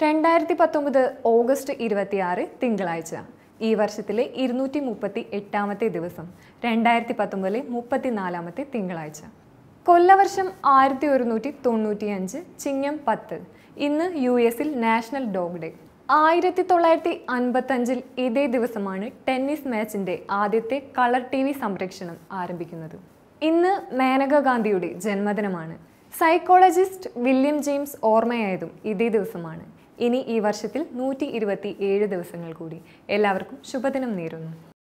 രണ്ടായിരത്തി പത്തൊമ്പത് ഓഗസ്റ്റ് ഇരുപത്തിയാറ് തിങ്കളാഴ്ച. ഈ വർഷത്തിലെ ഇരുന്നൂറ്റി മുപ്പത്തി എട്ടാമത്തെ ദിവസം രണ്ടായിരത്തി പത്തൊമ്പതിലെ മുപ്പത്തിനാലാമത്തെ തിങ്കളാഴ്ച. കൊല്ലവർഷം ആയിരത്തി ഒരുന്നൂറ്റി തൊണ്ണൂറ്റിയഞ്ച് ചിങ്ങം പത്ത്. ഇന്ന് യു എസിൽ നാഷണൽ ഡോഗ് ഡേ. ആയിരത്തി തൊള്ളായിരത്തി അൻപത്തഞ്ചിൽ ഇതേ ദിവസമാണ് ടെന്നീസ് മാച്ചിന്റെ ആദ്യത്തെ കളർ ടി വി സംരക്ഷണം ആരംഭിക്കുന്നത്. ഇന്ന് മേനക ഗാന്ധിയുടെ ജന്മദിനമാണ്. സൈക്കോളജിസ്റ്റ് വില്യം ജെയിംസ് ഓർമ്മയായതും ഇതേ ദിവസമാണ്. ഇനി ഈ വർഷത്തിൽ നൂറ്റി ദിവസങ്ങൾ കൂടി. എല്ലാവർക്കും ശുഭദിനം നേരുന്നു.